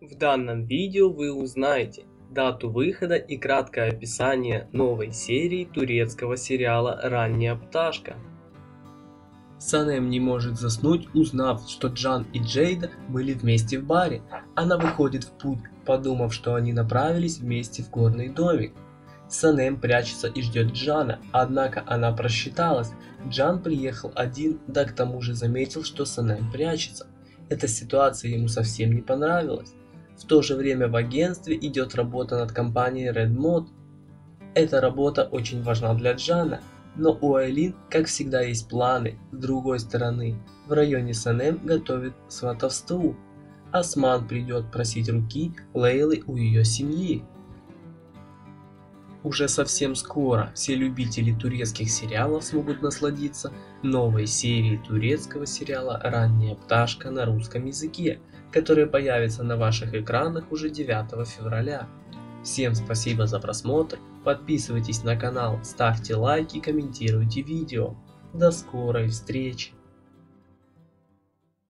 В данном видео вы узнаете дату выхода и краткое описание новой серии турецкого сериала «Ранняя пташка». Санем не может заснуть, узнав, что Джан и Джейда были вместе в баре. Она выходит в путь, подумав, что они направились вместе в горный домик. Санем прячется и ждет Джана, однако она просчиталась. Джан приехал один, да к тому же заметил, что Санем прячется. Эта ситуация ему совсем не понравилась. В то же время в агентстве идет работа над компанией Red Mod. Эта работа очень важна для Джана, но у Айлин, как всегда, есть планы. С другой стороны, в районе Санем готовят сватовству. Осман придет просить руки Лейлы у ее семьи. Уже совсем скоро все любители турецких сериалов смогут насладиться новой серией турецкого сериала «Ранняя пташка» на русском языке, которая появится на ваших экранах уже 9 февраля. Всем спасибо за просмотр, подписывайтесь на канал, ставьте лайки, комментируйте видео. До скорой встречи!